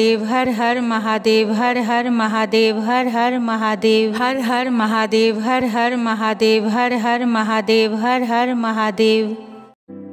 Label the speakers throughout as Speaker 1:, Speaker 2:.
Speaker 1: हर हर Mahadev, हर हर Mahadev, हर हर Mahadev, हर हर Mahadev, हर हर Mahadev, हर हर Mahadev, हर हर Mahadev.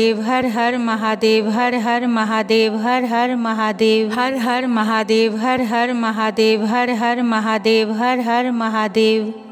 Speaker 1: हर हर Mahadev, हर हर Mahadev, हर हर Mahadev, हर हर Mahadev, हर हर Mahadev, हर हर Mahadev, हर हर Mahadev.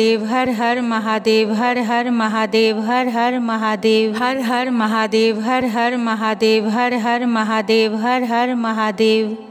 Speaker 1: हर हर Mahadev, हर हर Mahadev, हर हर Mahadev, हर हर Mahadev, हर हर Mahadev, हर हर Mahadev, हर हर Mahadev.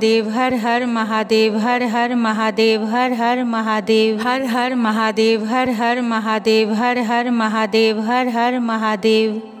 Speaker 1: हर हर Mahadev, हर हर Mahadev, हर हर Mahadev, हर हर Mahadev, हर हर Mahadev, हर हर Mahadev, हर हर Mahadev.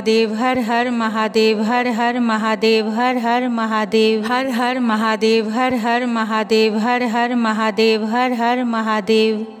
Speaker 1: हर हर Mahadev, हर हर Mahadev, हर हर Mahadev, हर हर Mahadev, हर हर Mahadev, हर हर Mahadev, हर हर Mahadev.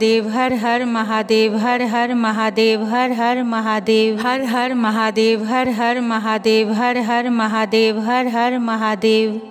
Speaker 1: हर हर Mahadev, हर हर Mahadev, हर हर Mahadev, हर हर Mahadev, हर हर Mahadev, हर हर Mahadev, हर हर Mahadev.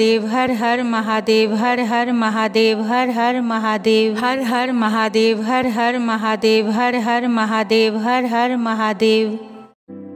Speaker 1: हर हर Mahadev, हर हर Mahadev, हर हर Mahadev, हर हर Mahadev, हर हर Mahadev, हर हर Mahadev, हर हर Mahadev.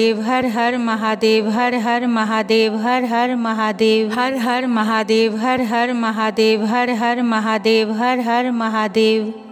Speaker 1: हर हर Mahadev, हर हर Mahadev, हर हर Mahadev, हर हर Mahadev, हर हर Mahadev, हर हर Mahadev, हर हर Mahadev.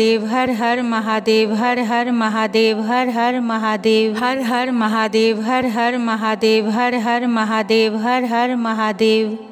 Speaker 1: हर हर Mahadev, हर हर Mahadev, हर हर Mahadev, हर हर Mahadev, हर हर Mahadev, हर हर Mahadev, हर हर Mahadev.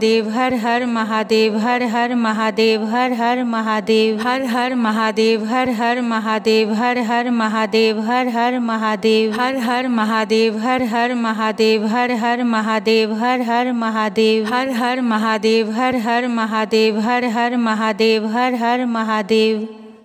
Speaker 1: Mahadev हर हर Mahadev हर हर Mahadev हर हर Mahadev हर हर Mahadev हर हर Mahadev हर हर Mahadev हर हर Mahadev हर हर Mahadev हर हर Mahadev हर हर Mahadev हर हर Mahadev हर हर Mahadev हर हर Mahadev हर हर Mahadev हर हर Mahadev